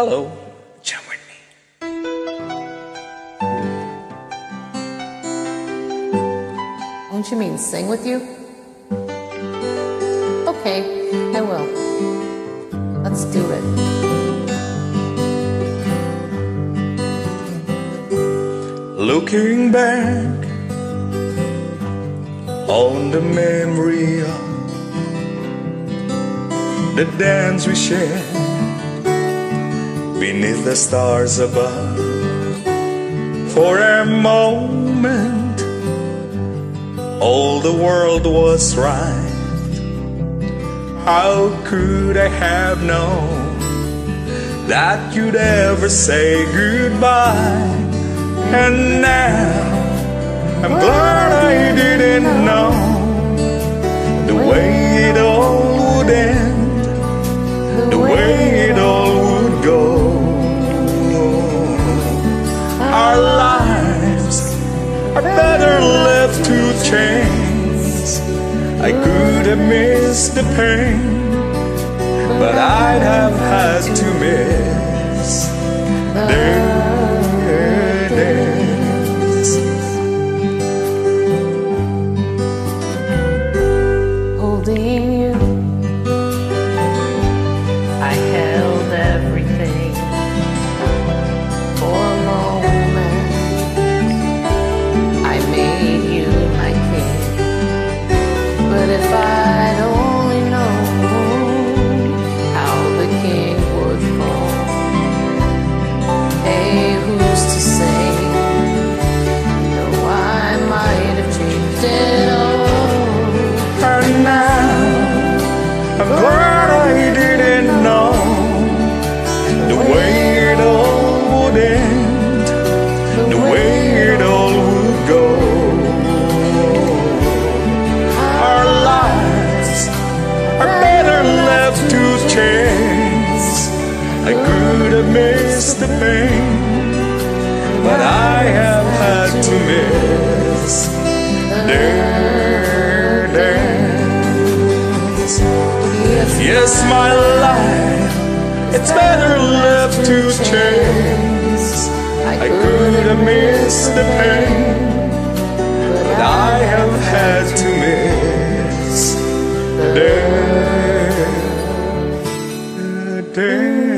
Hello, jam with me. Don't you mean sing with you? Okay, I will. Let's do it. Looking back on the memory of the dance we shared beneath the stars above. For a moment, all the world was right. How could I have known that you'd ever say goodbye? And now I'm glad I didn't know chance. I could have missed the pain, but I'd have had to miss their dance. Holding the pain, but I have had to miss dance. Yes, my life, it's better left to chance. I could have missed the pain, but I have had to miss their dance.